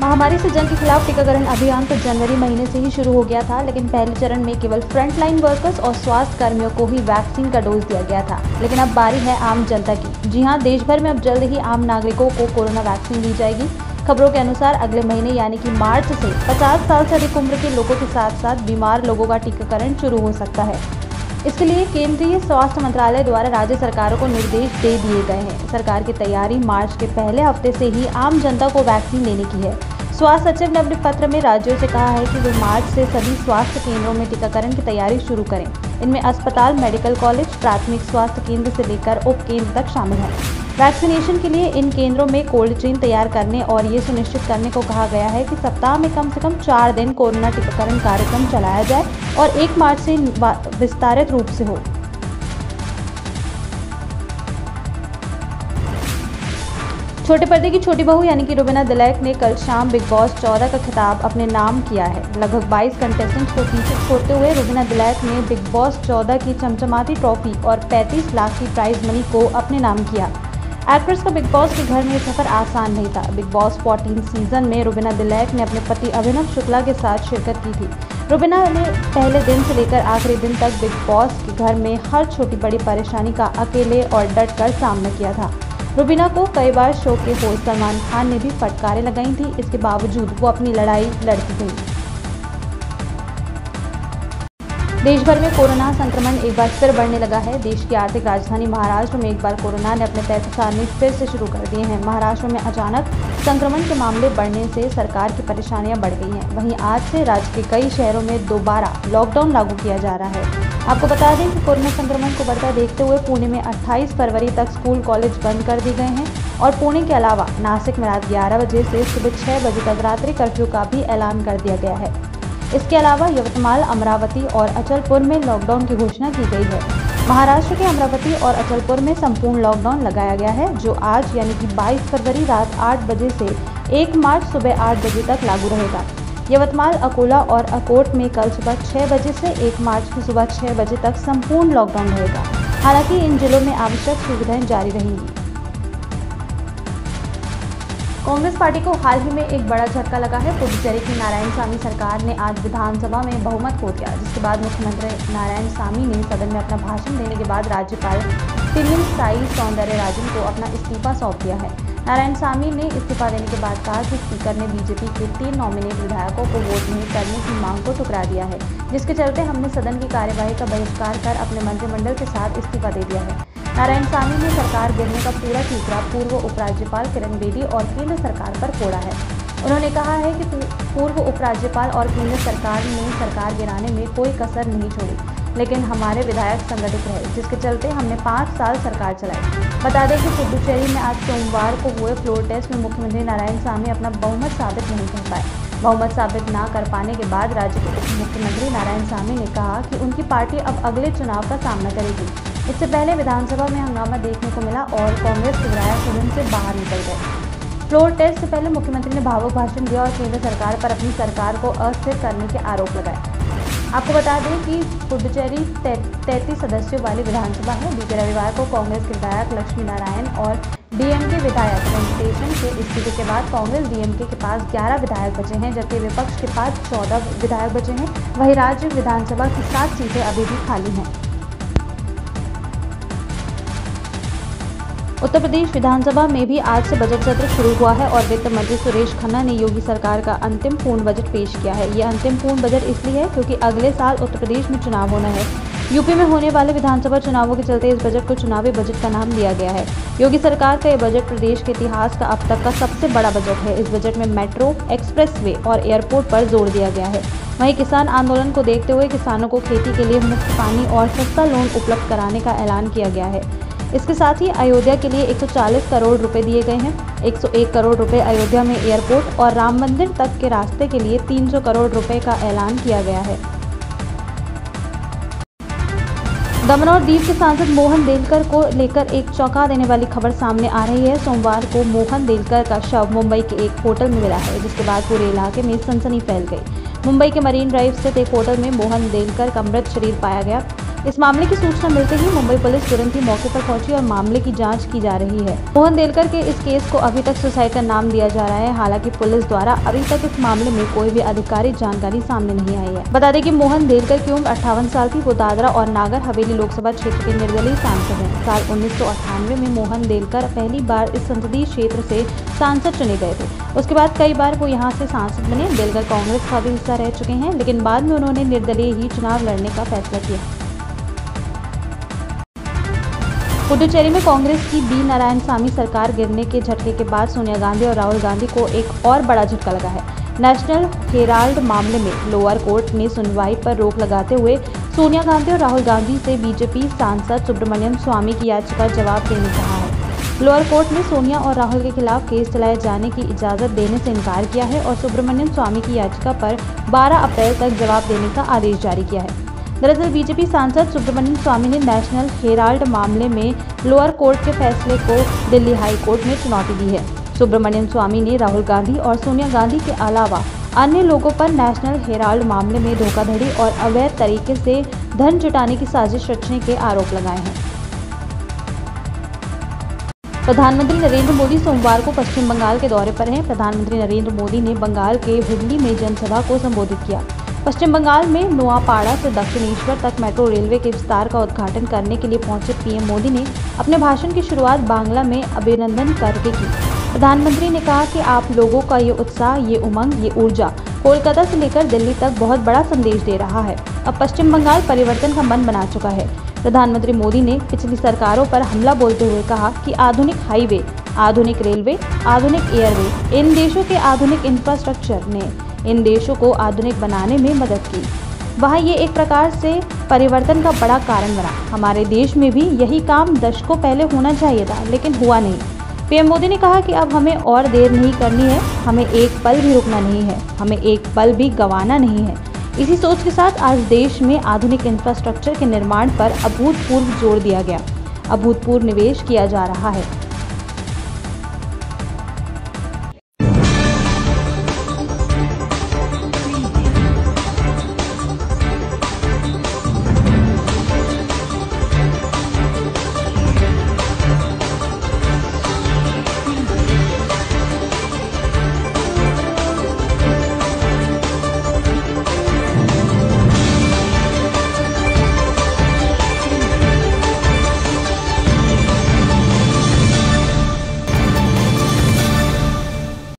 महामारी से जंग के खिलाफ टीकाकरण अभियान तो जनवरी महीने से ही शुरू हो गया था, लेकिन पहले चरण में केवल फ्रंटलाइन वर्कर्स और स्वास्थ्य कर्मियों को ही वैक्सीन का डोज दिया गया था। लेकिन अब बारी है आम जनता की। जी हाँ देश भर में अब जल्द ही आम नागरिकों को कोरोना वैक्सीन दी जाएगी। खबरों के अनुसार अगले महीने यानी कि मार्च से 50 साल से अधिक उम्र के लोगों के साथ साथ बीमार लोगों का टीकाकरण शुरू हो सकता है। इसके लिए केंद्रीय स्वास्थ्य मंत्रालय द्वारा राज्य सरकारों को निर्देश दे दिए गए हैं। सरकार की तैयारी मार्च के पहले हफ़्ते से ही आम जनता को वैक्सीन लेने की है। स्वास्थ्य सचिव ने अपने पत्र में राज्यों से कहा है कि वे मार्च से सभी स्वास्थ्य केंद्रों में टीकाकरण की तैयारी शुरू करें। इनमें अस्पताल, मेडिकल कॉलेज, प्राथमिक स्वास्थ्य केंद्र से लेकर उप केंद्र तक शामिल है। वैक्सीनेशन के लिए इन केंद्रों में कोल्ड चेन तैयार करने और ये सुनिश्चित करने को कहा गया है कि सप्ताह में कम से कम चार दिन कोरोना टीकाकरण कार्यक्रम चलाया जाए और एक मार्च से विस्तारित रूप से हो। छोटे पर्दे की छोटी बहू यानी कि रुबिना दिलैक ने कल शाम बिग बॉस 14 का खिताब अपने नाम किया है। लगभग 22 कंटेस्टेंट्स को पीछे छोड़ते हुए रुबिना दिलैक ने बिग बॉस 14 की चमचमाती ट्रॉफी और 35 लाख की प्राइज मनी को अपने नाम किया। एक्ट्रेस का बिग बॉस के घर में सफ़र आसान नहीं था। बिग बॉस 14 सीज़न में रुबिना दिलैक ने अपने पति अभिनव शुक्ला के साथ शिरकत की थी। रुबिना ने पहले दिन से लेकर आखिरी दिन तक बिग बॉस के घर में हर छोटी बड़ी परेशानी का अकेले और डट कर सामना किया था। रुबीना को कई बार शो के होस्ट सलमान खान ने भी फटकारें लगाई थी। इसके बावजूद वो अपनी लड़ाई लड़ती गई देश भर में कोरोना संक्रमण एक बार फिर बढ़ने लगा है। देश की आर्थिक राजधानी महाराष्ट्र में एक बार कोरोना ने अपने सारने फिर से शुरू कर दिए हैं। महाराष्ट्र में अचानक संक्रमण के मामले बढ़ने से सरकार की परेशानियाँ बढ़ गई हैं। वहीं आज से राज्य के कई शहरों में दोबारा लॉकडाउन लागू किया जा रहा है। आपको बता दें कि कोरोना संक्रमण को बढ़ता देखते हुए पुणे में 28 फरवरी तक स्कूल, कॉलेज बंद कर दिए गए हैं और पुणे के अलावा नासिक में रात 11 बजे से सुबह छह बजे तक रात्रि कर्फ्यू का भी ऐलान कर दिया गया है। इसके अलावा यवतमाल, अमरावती और अचलपुर में लॉकडाउन की घोषणा की गई है। महाराष्ट्र के अमरावती और अचलपुर में संपूर्ण लॉकडाउन लगाया गया है, जो आज यानी कि 22 फरवरी रात 8 बजे से 1 मार्च सुबह 8 बजे तक लागू रहेगा। यवतमाल, अकोला और अकोट में कल सुबह छह बजे से एक मार्च की सुबह छह बजे तक संपूर्ण लॉकडाउन रहेगा। हालाँकि इन जिलों में आवश्यक सुविधाएँ जारी रहेंगी। कांग्रेस पार्टी को हाल ही में एक बड़ा झटका लगा है। पुडुचेरी की नारायण स्वामी सरकार ने आज विधानसभा में बहुमत खो दिया। जिसके बाद मुख्यमंत्री नारायण स्वामी ने सदन में अपना भाषण देने के बाद राज्यपाल तिमिल साई सौंदर्य राजन को अपना इस्तीफा सौंप दिया है। नारायण स्वामी ने इस्तीफा देने के बाद कहा कि स्पीकर ने बीजेपी के तीन नॉमिनेट विधायकों को वोट नहीं करने की मांग को ठुकरा दिया है, जिसके चलते हमने सदन की कार्यवाही का बहिष्कार कर अपने मंत्रिमंडल के साथ इस्तीफा दे दिया है। नारायण स्वामी ने सरकार गिरने का पूरा ठीकरा पूर्व उपराज्यपाल किरण बेदी और केंद्र सरकार पर फोड़ा है। उन्होंने कहा है कि पूर्व उपराज्यपाल और केंद्र सरकार ने सरकार गिराने में कोई कसर नहीं छोड़ी, लेकिन हमारे विधायक संगठित रहे, जिसके चलते हमने पाँच साल सरकार चलाई। बता दें कि पुडुचेरी में आज सोमवार को हुए फ्लोर टेस्ट में मुख्यमंत्री नारायण स्वामी अपना बहुमत साबित नहीं कर पाए। बहुमत साबित न कर पाने के बाद राज्य के उप मुख्यमंत्री नारायण स्वामी ने कहा कि उनकी पार्टी अब अगले चुनाव का सामना करेगी। इससे पहले विधानसभा में हंगामा देखने को मिला और कांग्रेस के विधायक सदन से बाहर निकल गए। फ्लोर टेस्ट से पहले मुख्यमंत्री ने भावुक भाषण दिया और केंद्र सरकार पर अपनी सरकार को अस्थिर करने के आरोप लगाए। आपको बता दें कि पुडुचेरी तैतीस सदस्यों वाली विधानसभा है। बीते रविवार को कांग्रेस के विधायक लक्ष्मी नारायण और डीएमके विधायक वेंकटेशन के इस्तीफे के बाद कांग्रेस डीएमके के पास 11 विधायक बचे हैं, जबकि विपक्ष के पास 14 विधायक बचे हैं। वहीं राज्य विधानसभा की सात सीटें अभी भी खाली हैं। उत्तर प्रदेश विधानसभा में भी आज से बजट सत्र शुरू हुआ है और वित्त मंत्री सुरेश खन्ना ने योगी सरकार का अंतिम पूर्ण बजट पेश किया है। ये अंतिम पूर्ण बजट इसलिए है क्योंकि अगले साल उत्तर प्रदेश में चुनाव होना है। यूपी में होने वाले विधानसभा चुनावों के चलते इस बजट को चुनावी बजट का नाम दिया गया है। योगी सरकार का यह बजट प्रदेश के इतिहास का अब तक का सबसे बड़ा बजट है। इस बजट में मेट्रो, एक्सप्रेसवे और एयरपोर्ट पर ज़ोर दिया गया है। वहीं किसान आंदोलन को देखते हुए किसानों को खेती के लिए मुफ़्त पानी और सस्ता लोन उपलब्ध कराने का ऐलान किया गया है। इसके साथ ही अयोध्या के लिए 140 करोड़ रुपए दिए गए हैं। 101 करोड़ रुपए अयोध्या में एयरपोर्ट और राम मंदिर तक के रास्ते के लिए 300 करोड़ रुपए का ऐलान किया गया है। दमन और दीप के सांसद मोहन देलकर को लेकर एक चौंका देने वाली खबर सामने आ रही है। सोमवार को मोहन देलकर का शव मुंबई के एक होटल में मिला है, जिसके बाद पूरे इलाके में सनसनी फैल गई। मुंबई के मरीन ड्राइव स्थित एक होटल में मोहन देलकर का मृत शरीर पाया गया। इस मामले की सूचना मिलते ही मुंबई पुलिस तुरंत ही मौके पर पहुँची और मामले की जाँच की जा रही है। मोहन देलकर के इस केस को अभी तक सुसाइड का नाम दिया जा रहा है। हालाँकि पुलिस द्वारा अभी तक इस मामले में कोई भी आधिकारिक जानकारी सामने नहीं आई है। बता दें कि मोहन देलकर की उम्र अट्ठावन साल थी। वो दादरा और नागर हवेली लोकसभा क्षेत्र के निर्दलीय सांसद हैं। साल उन्नीस सौ अठानवे में मोहन देलकर पहली बार इस संसदीय क्षेत्र से सांसद चुने गए थे। उसके बाद कई बार वो यहाँ से सांसद बने। देलकर कांग्रेस का भी हिस्सा रह चुके हैं, लेकिन बाद में उन्होंने निर्दलीय ही चुनाव लड़ने का फैसला किया। पुडुचेरी में कांग्रेस की बी नारायण स्वामी सरकार गिरने के झटके के बाद सोनिया गांधी और राहुल गांधी को एक और बड़ा झटका लगा है। नेशनल हेराल्ड मामले में लोअर कोर्ट ने सुनवाई पर रोक लगाते हुए सोनिया गांधी और राहुल गांधी से बीजेपी सांसद सुब्रमण्यम स्वामी की याचिका जवाब देने कहा है। लोअर कोर्ट ने सोनिया और राहुल के खिलाफ केस चलाए जाने की इजाज़त देने से इनकार किया है और सुब्रमण्यम स्वामी की याचिका पर 12 अप्रैल तक जवाब देने का आदेश जारी किया है। दरअसल बीजेपी सांसद सुब्रमण्यम स्वामी ने नेशनल हेराल्ड मामले में लोअर कोर्ट के फैसले को दिल्ली हाई कोर्ट में चुनौती दी है। सुब्रमण्यम स्वामी ने राहुल गांधी और सोनिया गांधी के अलावा अन्य लोगों पर नेशनल हेराल्ड मामले में धोखाधड़ी और अवैध तरीके से धन जुटाने की साजिश रचने के आरोप लगाए हैं। प्रधानमंत्री नरेंद्र मोदी सोमवार को पश्चिम बंगाल के दौरे पर हैं। प्रधानमंत्री नरेंद्र मोदी ने बंगाल के हुगली में जनसभा को संबोधित किया। पश्चिम बंगाल में नोआपाड़ा से दक्षिणेश्वर तक मेट्रो रेलवे के विस्तार का उद्घाटन करने के लिए पहुँचे पीएम मोदी ने अपने भाषण की शुरुआत बांग्ला में अभिनंदन करके की। प्रधानमंत्री ने कहा कि आप लोगों का ये उत्साह, ये उमंग, ये ऊर्जा कोलकाता से लेकर दिल्ली तक बहुत बड़ा संदेश दे रहा है। अब पश्चिम बंगाल परिवर्तन का मन बना चुका है। प्रधानमंत्री मोदी ने पिछली सरकारों पर हमला बोलते हुए कहा कि आधुनिक हाईवे, आधुनिक रेलवे, आधुनिक एयरवे इन देशों के आधुनिक इंफ्रास्ट्रक्चर ने इन देशों को आधुनिक बनाने में मदद की। वहाँ ये एक प्रकार से परिवर्तन का बड़ा कारण बना। हमारे देश में भी यही काम दशकों पहले होना चाहिए था, लेकिन हुआ नहीं। पीएम मोदी ने कहा कि अब हमें और देर नहीं करनी है, हमें एक पल भी रुकना नहीं है, हमें एक पल भी गंवाना नहीं है। इसी सोच के साथ आज देश में आधुनिक इंफ्रास्ट्रक्चर के निर्माण पर अभूतपूर्व ज़ोर दिया गया। अभूतपूर्व निवेश किया जा रहा है।